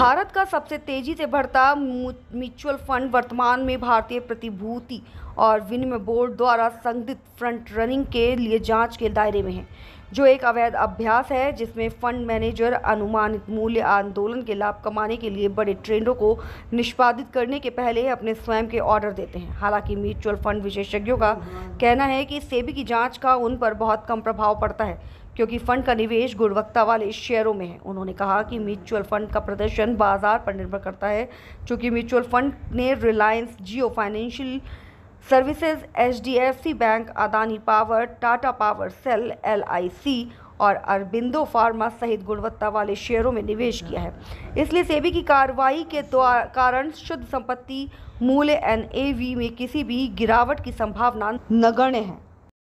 भारत का सबसे तेज़ी से बढ़ता म्यूचुअल फंड वर्तमान में भारतीय प्रतिभूति और विनिमय बोर्ड द्वारा संदिग्ध फ्रंट रनिंग के लिए जाँच के दायरे में है। जो एक अवैध अभ्यास है, जिसमें फंड मैनेजर अनुमानित मूल्य आंदोलन के लाभ कमाने के लिए बड़े ट्रेंडों को निष्पादित करने के पहले अपने स्वयं के ऑर्डर देते हैं। हालाँकि म्यूचुअल फंड विशेषज्ञों का कहना है कि सेबी की जाँच का उन पर बहुत कम प्रभाव पड़ता है, क्योंकि फंड का निवेश गुणवत्ता वाले शेयरों में है। उन्होंने कहा कि म्यूचुअल फंड का प्रदर्शन बाज़ार पर निर्भर करता है चूँकि म्यूचुअल फंड ने Reliance Jio financial services, HDFC bank, Adani power, Tata power, SAIL, LIC और अरबिंदो फार्मा सहित गुणवत्ता वाले शेयरों में निवेश किया है। इसलिए सेबी की कार्रवाई के कारण शुद्ध संपत्ति, मूल्य एनएवी में किसी भी गिरावट की संभावना नगण्य है।